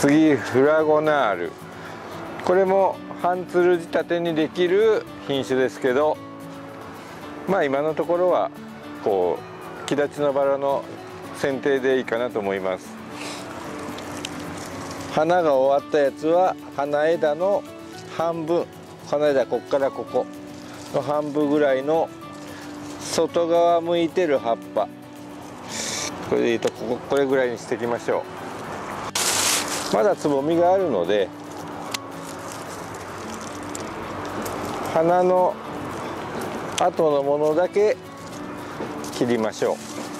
次フラゴナール。これも半つる仕立てにできる品種ですけどまあ今のところはこう木立のバラの剪定でいいかなと思います。花が終わったやつは花枝の半分。花枝こっからここ。の半分ぐらいの外側向いてる葉っぱ。これでいいとこここれぐらいにしていきましょう。まだつぼみがあるので花の後のものだけ切りましょう。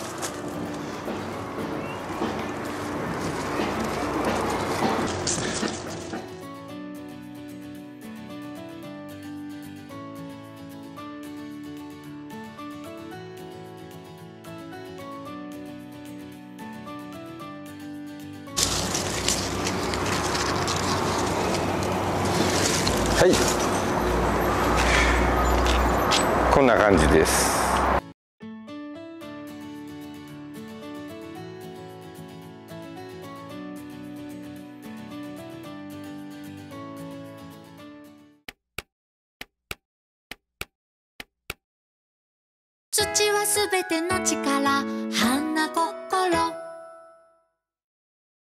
はい。こんな感じです土はすべての力花心